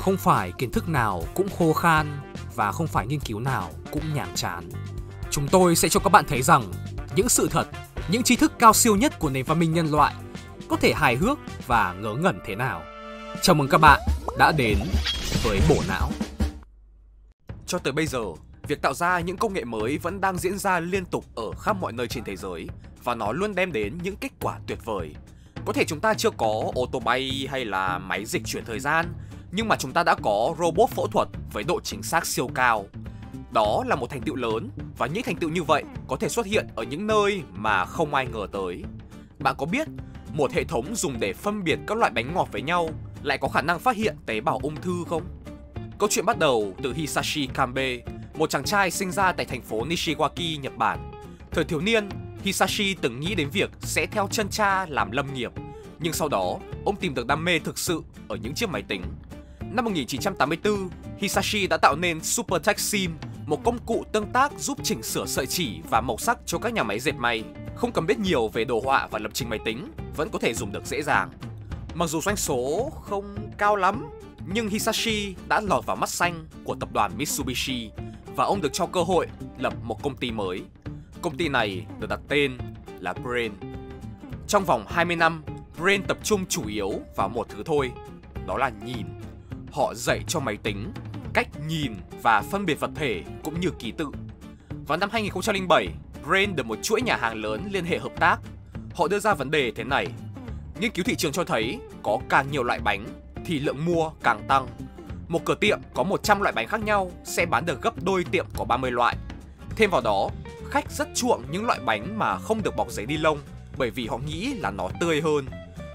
Không phải kiến thức nào cũng khô khan và không phải nghiên cứu nào cũng nhàm chán. Chúng tôi sẽ cho các bạn thấy rằng những sự thật, những tri thức cao siêu nhất của nền văn minh nhân loại có thể hài hước và ngớ ngẩn thế nào. Chào mừng các bạn đã đến với Bổ Não. Cho tới bây giờ, việc tạo ra những công nghệ mới vẫn đang diễn ra liên tục ở khắp mọi nơi trên thế giới và nó luôn đem đến những kết quả tuyệt vời. Có thể chúng ta chưa có ô tô bay hay là máy dịch chuyển thời gian, nhưng mà chúng ta đã có robot phẫu thuật với độ chính xác siêu cao. Đó là một thành tựu lớn và những thành tựu như vậy có thể xuất hiện ở những nơi mà không ai ngờ tới. Bạn có biết một hệ thống dùng để phân biệt các loại bánh ngọt với nhau lại có khả năng phát hiện tế bào ung thư không? Câu chuyện bắt đầu từ Hisashi Kambe, một chàng trai sinh ra tại thành phố Nishiwaki, Nhật Bản. Thời thiếu niên, Hisashi từng nghĩ đến việc sẽ theo chân cha làm lâm nghiệp, nhưng sau đó ông tìm được đam mê thực sự ở những chiếc máy tính. Năm 1984, Hisashi đã tạo nên Super Tech Sim, một công cụ tương tác giúp chỉnh sửa sợi chỉ và màu sắc cho các nhà máy dệt may. Không cần biết nhiều về đồ họa và lập trình máy tính, vẫn có thể dùng được dễ dàng. Mặc dù doanh số không cao lắm, nhưng Hisashi đã lọt vào mắt xanh của tập đoàn Mitsubishi và ông được cho cơ hội lập một công ty mới. Công ty này được đặt tên là Brain. Trong vòng 20 năm, Brain tập trung chủ yếu vào một thứ thôi, đó là nhìn. Họ dạy cho máy tính cách nhìn và phân biệt vật thể cũng như ký tự. Vào năm 2007, Brain được một chuỗi nhà hàng lớn liên hệ hợp tác. Họ đưa ra vấn đề thế này. Nghiên cứu thị trường cho thấy có càng nhiều loại bánh thì lượng mua càng tăng. Một cửa tiệm có 100 loại bánh khác nhau sẽ bán được gấp đôi tiệm có 30 loại. Thêm vào đó, khách rất chuộng những loại bánh mà không được bọc giấy ni lông bởi vì họ nghĩ là nó tươi hơn.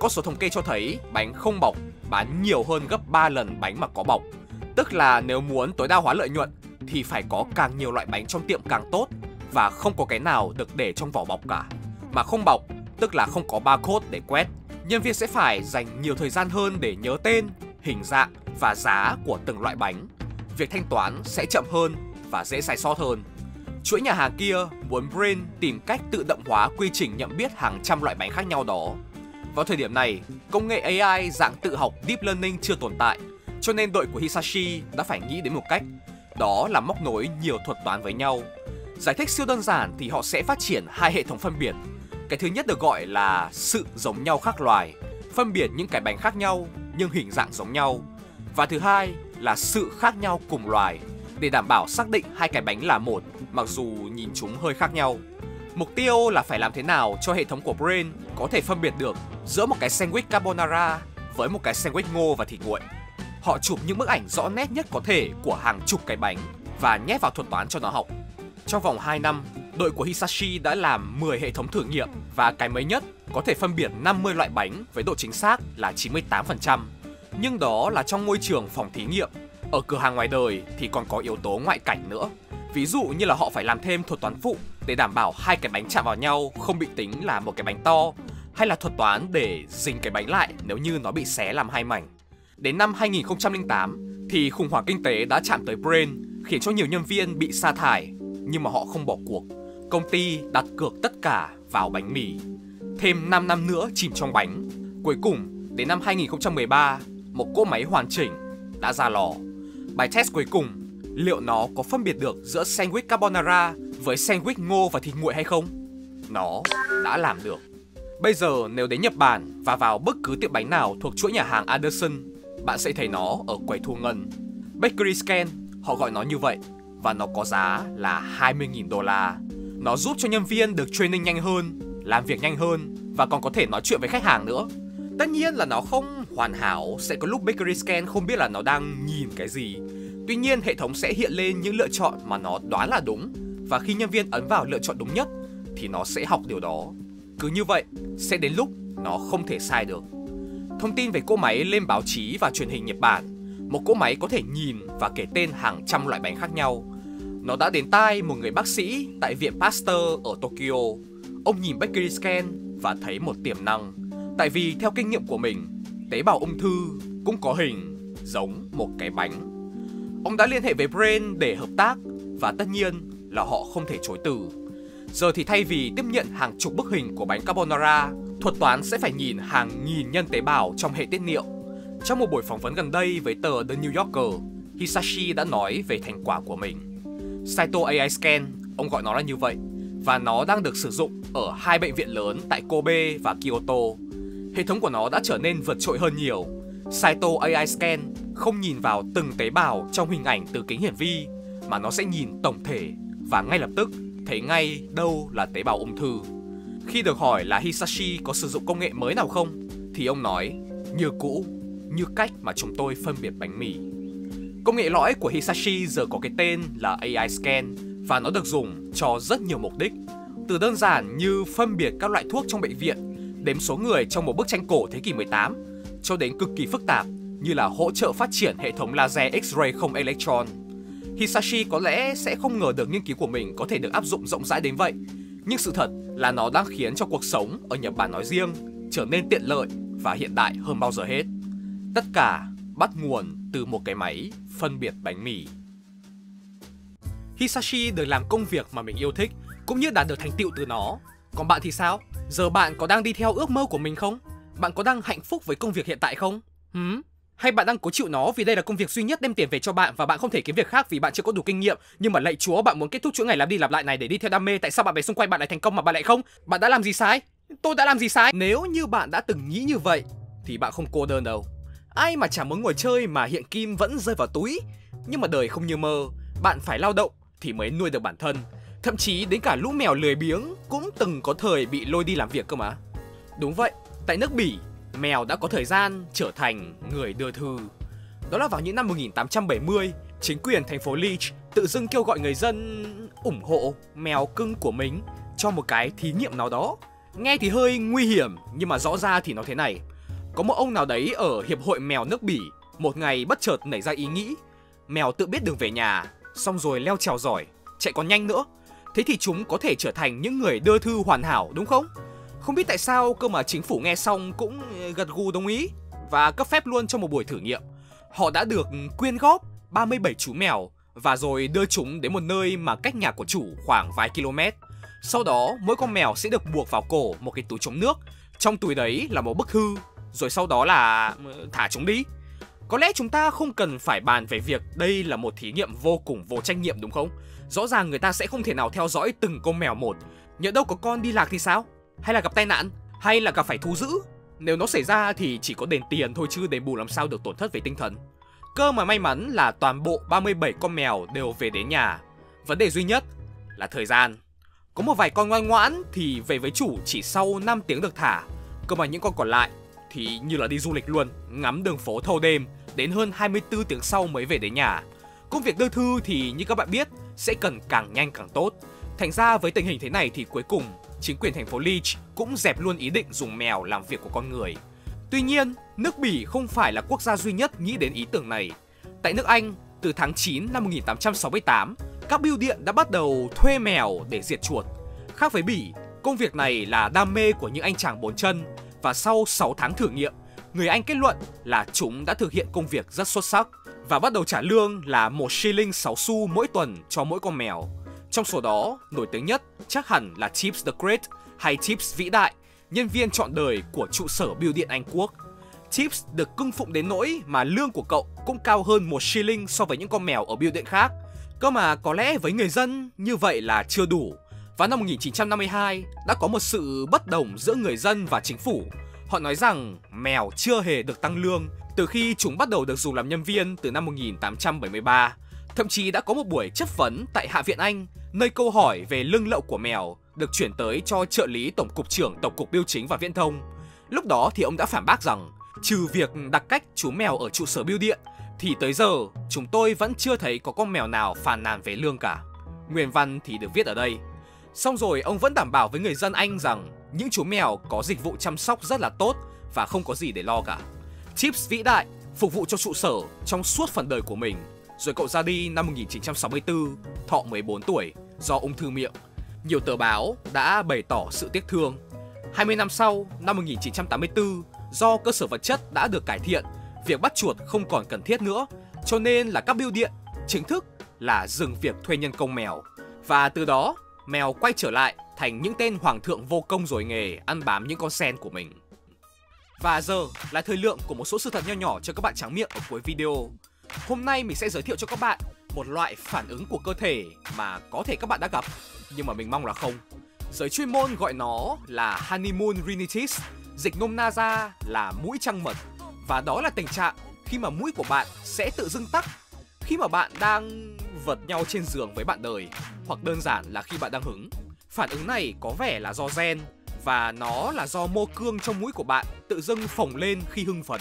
Có số thống kê cho thấy bánh không bọc bán nhiều hơn gấp 3 lần bánh mà có bọc. Tức là nếu muốn tối đa hóa lợi nhuận thì phải có càng nhiều loại bánh trong tiệm càng tốt và không có cái nào được để trong vỏ bọc cả. Mà không bọc tức là không có barcode để quét. Nhân viên sẽ phải dành nhiều thời gian hơn để nhớ tên, hình dạng và giá của từng loại bánh. Việc thanh toán sẽ chậm hơn và dễ sai sót hơn. Chuỗi nhà hàng kia muốn Brain tìm cách tự động hóa quy trình nhận biết hàng trăm loại bánh khác nhau đó. Vào thời điểm này, công nghệ AI dạng tự học Deep Learning chưa tồn tại, cho nên đội của Hisashi đã phải nghĩ đến một cách, đó là móc nối nhiều thuật toán với nhau. Giải thích siêu đơn giản thì họ sẽ phát triển hai hệ thống phân biệt. Cái thứ nhất được gọi là sự giống nhau khác loài, phân biệt những cái bánh khác nhau nhưng hình dạng giống nhau. Và thứ hai là sự khác nhau cùng loài, để đảm bảo xác định hai cái bánh là một mặc dù nhìn chúng hơi khác nhau. Mục tiêu là phải làm thế nào cho hệ thống của Brain có thể phân biệt được giữa một cái sandwich carbonara với một cái sandwich ngô và thịt nguội. Họ chụp những bức ảnh rõ nét nhất có thể của hàng chục cái bánh và nhét vào thuật toán cho nó học. Trong vòng 2 năm, đội của Hisashi đã làm 10 hệ thống thử nghiệm và cái mới nhất có thể phân biệt 50 loại bánh với độ chính xác là 98%. Nhưng đó là trong môi trường phòng thí nghiệm. Ở cửa hàng ngoài đời thì còn có yếu tố ngoại cảnh nữa. Ví dụ như là họ phải làm thêm thuật toán phụ để đảm bảo hai cái bánh chạm vào nhau không bị tính là một cái bánh to hay là thuật toán để dình cái bánh lại nếu như nó bị xé làm hai mảnh. Đến năm 2008 thì khủng hoảng kinh tế đã chạm tới Brain khiến cho nhiều nhân viên bị sa thải nhưng mà họ không bỏ cuộc. Công ty đặt cược tất cả vào bánh mì. Thêm 5 năm nữa chìm trong bánh. Cuối cùng, đến năm 2013, một cỗ máy hoàn chỉnh đã ra lò. Bài test cuối cùng, liệu nó có phân biệt được giữa sandwich carbonara với sandwich ngô và thịt nguội hay không? Nó đã làm được. Bây giờ nếu đến Nhật Bản và vào bất cứ tiệm bánh nào thuộc chuỗi nhà hàng Anderson, bạn sẽ thấy nó ở quầy thu ngân. Bakery Scan, họ gọi nó như vậy, và nó có giá là 20.000 đô la. Nó giúp cho nhân viên được training nhanh hơn, làm việc nhanh hơn và còn có thể nói chuyện với khách hàng nữa. Tất nhiên là nó không hoàn hảo, sẽ có lúc Bakery Scan không biết là nó đang nhìn cái gì. Tuy nhiên hệ thống sẽ hiện lên những lựa chọn mà nó đoán là đúng và khi nhân viên ấn vào lựa chọn đúng nhất thì nó sẽ học điều đó. Cứ như vậy, sẽ đến lúc nó không thể sai được. Thông tin về cỗ máy lên báo chí và truyền hình Nhật Bản. Một cỗ máy có thể nhìn và kể tên hàng trăm loại bánh khác nhau. Nó đã đến tai một người bác sĩ tại viện Pasteur ở Tokyo. Ông nhìn Bakery Scan và thấy một tiềm năng. Tại vì theo kinh nghiệm của mình, tế bào ung thư cũng có hình giống một cái bánh. Ông đã liên hệ với Brain để hợp tác và tất nhiên là họ không thể chối từ. Giờ thì thay vì tiếp nhận hàng chục bức hình của bánh carbonara, thuật toán sẽ phải nhìn hàng nghìn nhân tế bào trong hệ tiết niệu. Trong một buổi phỏng vấn gần đây với tờ The New Yorker, Hisashi đã nói về thành quả của mình. Saito AI Scan, ông gọi nó là như vậy, và nó đang được sử dụng ở hai bệnh viện lớn tại Kobe và Kyoto. Hệ thống của nó đã trở nên vượt trội hơn nhiều. Saito AI Scan không nhìn vào từng tế bào trong hình ảnh từ kính hiển vi, mà nó sẽ nhìn tổng thể và ngay lập tức thấy ngay đâu là tế bào ung thư. Khi được hỏi là Hisashi có sử dụng công nghệ mới nào không, thì ông nói như cũ, như cách mà chúng tôi phân biệt bánh mì. Công nghệ lõi của Hisashi giờ có cái tên là AI Scan và nó được dùng cho rất nhiều mục đích. Từ đơn giản như phân biệt các loại thuốc trong bệnh viện, đếm số người trong một bức tranh cổ thế kỷ 18, cho đến cực kỳ phức tạp như là hỗ trợ phát triển hệ thống laser X-ray không electron. Hisashi có lẽ sẽ không ngờ được nghiên cứu của mình có thể được áp dụng rộng rãi đến vậy, nhưng sự thật là nó đang khiến cho cuộc sống ở Nhật Bản nói riêng trở nên tiện lợi và hiện đại hơn bao giờ hết. Tất cả bắt nguồn từ một cái máy phân biệt bánh mì. Hisashi được làm công việc mà mình yêu thích cũng như đạt được thành tựu từ nó. Còn bạn thì sao? Giờ bạn có đang đi theo ước mơ của mình không? Bạn có đang hạnh phúc với công việc hiện tại không? Hừm? Hay bạn đang cố chịu nó vì đây là công việc duy nhất đem tiền về cho bạn và bạn không thể kiếm việc khác vì bạn chưa có đủ kinh nghiệm nhưng mà lạy chúa bạn muốn kết thúc chuỗi ngày làm đi làm lại này để đi theo đam mê tại sao bạn bè xung quanh bạn lại thành công mà bạn lại không? Bạn đã làm gì sai? Tôi đã làm gì sai? Nếu như bạn đã từng nghĩ như vậy thì bạn không cô đơn đâu. Ai mà chả muốn ngồi chơi mà hiện kim vẫn rơi vào túi. Nhưng mà đời không như mơ, bạn phải lao động thì mới nuôi được bản thân. Thậm chí đến cả lũ mèo lười biếng cũng từng có thời bị lôi đi làm việc cơ mà. Đúng vậy, tại nước Bỉ, mèo đã có thời gian trở thành người đưa thư. Đó là vào những năm 1870, chính quyền thành phố Leech tự dưng kêu gọi người dân ủng hộ mèo cưng của mình cho một cái thí nghiệm nào đó. Nghe thì hơi nguy hiểm, nhưng mà rõ ra thì nó thế này. Có một ông nào đấy ở Hiệp hội Mèo nước Bỉ một ngày bất chợt nảy ra ý nghĩ mèo tự biết đường về nhà, xong rồi leo trèo giỏi, chạy còn nhanh nữa. Thế thì chúng có thể trở thành những người đưa thư hoàn hảo đúng không? Không biết tại sao cơ mà chính phủ nghe xong cũng gật gù đồng ý và cấp phép luôn cho một buổi thử nghiệm. Họ đã được quyên góp 37 chú mèo và rồi đưa chúng đến một nơi mà cách nhà của chủ khoảng vài km. Sau đó, mỗi con mèo sẽ được buộc vào cổ một cái túi chống nước. Trong túi đấy là một bức thư, rồi sau đó là ừ, thả chúng đi. Có lẽ chúng ta không cần phải bàn về việc đây là một thí nghiệm vô cùng vô trách nhiệm đúng không? Rõ ràng người ta sẽ không thể nào theo dõi từng con mèo một. Nhỡ đâu có con đi lạc thì sao? Hay là gặp tai nạn? Hay là gặp phải thú dữ? Nếu nó xảy ra thì chỉ có đền tiền thôi chứ đền bù làm sao được tổn thất về tinh thần. Cơ mà may mắn là toàn bộ 37 con mèo đều về đến nhà. Vấn đề duy nhất là thời gian. Có một vài con ngoan ngoãn thì về với chủ chỉ sau 5 tiếng được thả. Cơ mà những con còn lại thì như là đi du lịch luôn, ngắm đường phố thâu đêm, đến hơn 24 tiếng sau mới về đến nhà. Công việc đưa thư thì như các bạn biết sẽ cần càng nhanh càng tốt. Thành ra với tình hình thế này thì cuối cùng chính quyền thành phố Leech cũng dẹp luôn ý định dùng mèo làm việc của con người. Tuy nhiên, nước Bỉ không phải là quốc gia duy nhất nghĩ đến ý tưởng này. Tại nước Anh, từ tháng 9 năm 1868, các bưu điện đã bắt đầu thuê mèo để diệt chuột. Khác với Bỉ, công việc này là đam mê của những anh chàng bốn chân và sau 6 tháng thử nghiệm, người Anh kết luận là chúng đã thực hiện công việc rất xuất sắc và bắt đầu trả lương là một shilling 6 xu mỗi tuần cho mỗi con mèo. Trong số đó, nổi tiếng nhất chắc hẳn là Tips the Great hay Tips vĩ đại, nhân viên chọn đời của trụ sở bưu điện Anh Quốc. Tips được cưng phụng đến nỗi mà lương của cậu cũng cao hơn một shilling so với những con mèo ở bưu điện khác. Cơ mà có lẽ với người dân như vậy là chưa đủ. Vào năm 1952 đã có một sự bất đồng giữa người dân và chính phủ. Họ nói rằng mèo chưa hề được tăng lương từ khi chúng bắt đầu được dùng làm nhân viên từ năm 1873. Thậm chí đã có một buổi chất vấn tại Hạ viện Anh, nơi câu hỏi về lương lậu của mèo được chuyển tới cho trợ lý Tổng cục trưởng Tổng cục Biêu chính và Viễn thông. Lúc đó thì ông đã phản bác rằng, trừ việc đặt cách chú mèo ở trụ sở bưu điện, thì tới giờ chúng tôi vẫn chưa thấy có con mèo nào phàn nàn về lương cả. Nguyên văn thì được viết ở đây. Xong rồi ông vẫn đảm bảo với người dân Anh rằng những chú mèo có dịch vụ chăm sóc rất là tốt và không có gì để lo cả. Chips vĩ đại phục vụ cho trụ sở trong suốt phần đời của mình rồi cậu ra đi năm 1964, thọ 14 tuổi, do ung thư miệng. Nhiều tờ báo đã bày tỏ sự tiếc thương. 20 năm sau, năm 1984, do cơ sở vật chất đã được cải thiện, việc bắt chuột không còn cần thiết nữa, cho nên là các bưu điện chính thức là dừng việc thuê nhân công mèo. Và từ đó, mèo quay trở lại thành những tên hoàng thượng vô công rồi nghề ăn bám những con sen của mình. Và giờ là thời lượng của một số sự thật nho nhỏ cho các bạn tráng miệng ở cuối video. Hôm nay mình sẽ giới thiệu cho các bạn một loại phản ứng của cơ thể mà có thể các bạn đã gặp nhưng mà mình mong là không. Giới chuyên môn gọi nó là honeymoon rhinitis, dịch nôm na ra là mũi trăng mật. Và đó là tình trạng khi mà mũi của bạn sẽ tự dưng tắc khi mà bạn đang vật nhau trên giường với bạn đời hoặc đơn giản là khi bạn đang hứng. Phản ứng này có vẻ là do gen và nó là do mô cương trong mũi của bạn tự dưng phồng lên khi hưng phấn.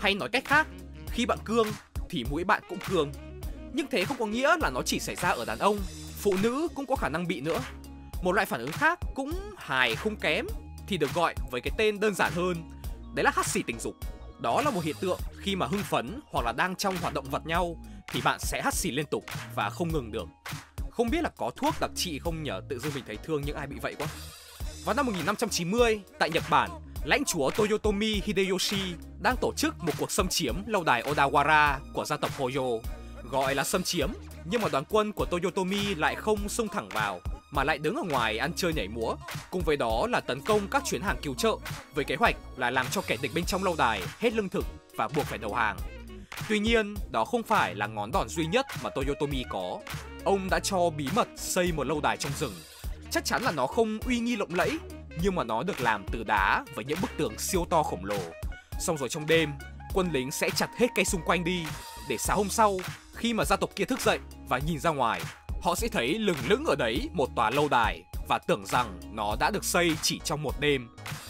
Hay nói cách khác, khi bạn cương thì mũi bạn cũng cường. Nhưng thế không có nghĩa là nó chỉ xảy ra ở đàn ông, phụ nữ cũng có khả năng bị nữa. Một loại phản ứng khác cũng hài không kém thì được gọi với cái tên đơn giản hơn, đấy là hắt xì tình dục. Đó là một hiện tượng khi mà hưng phấn hoặc là đang trong hoạt động vật nhau thì bạn sẽ hắt xì liên tục và không ngừng được. Không biết là có thuốc đặc trị không nhờ tự dưng mình thấy thương những ai bị vậy quá. Vào năm 1590, tại Nhật Bản, lãnh chúa Toyotomi Hideyoshi đang tổ chức một cuộc xâm chiếm lâu đài Odawara của gia tộc Hoyo. Gọi là xâm chiếm, nhưng mà đoàn quân của Toyotomi lại không xung thẳng vào mà lại đứng ở ngoài ăn chơi nhảy múa. Cùng với đó là tấn công các chuyến hàng cứu trợ với kế hoạch là làm cho kẻ địch bên trong lâu đài hết lương thực và buộc phải đầu hàng. Tuy nhiên, đó không phải là ngón đòn duy nhất mà Toyotomi có. Ông đã cho bí mật xây một lâu đài trong rừng. Chắc chắn là nó không uy nghi lộng lẫy, nhưng mà nó được làm từ đá với những bức tường siêu to khổng lồ. Xong rồi trong đêm, quân lính sẽ chặt hết cây xung quanh đi để sáng hôm sau khi mà gia tộc kia thức dậy và nhìn ra ngoài, họ sẽ thấy lừng lững ở đấy một tòa lâu đài và tưởng rằng nó đã được xây chỉ trong một đêm.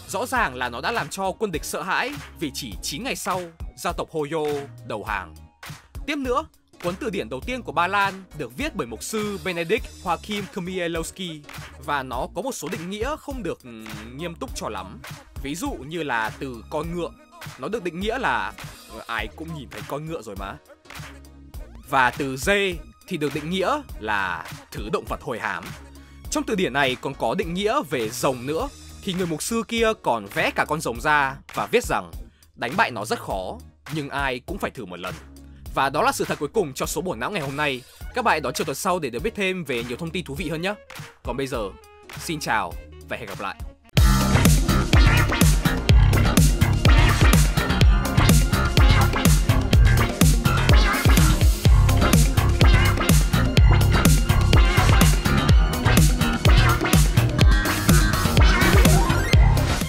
Rõ ràng là nó đã làm cho quân địch sợ hãi vì chỉ 9 ngày sau, gia tộc Hoyo đầu hàng. Tiếp nữa, cuốn từ điển đầu tiên của Ba Lan được viết bởi mục sư Benedict Joachim Kamielowski và nó có một số định nghĩa không được ừ, nghiêm túc cho lắm. Ví dụ như là từ con ngựa, nó được định nghĩa là ừ, ai cũng nhìn thấy con ngựa rồi mà. Và từ dê thì được định nghĩa là thứ động vật hồi hám. Trong từ điển này còn có định nghĩa về rồng nữa thì người mục sư kia còn vẽ cả con rồng ra và viết rằng đánh bại nó rất khó nhưng ai cũng phải thử một lần. Và đó là sự thật cuối cùng cho số bổ não ngày hôm nay. Các bạn đón chờ tuần sau để được biết thêm về nhiều thông tin thú vị hơn nhé. Còn bây giờ, xin chào và hẹn gặp lại.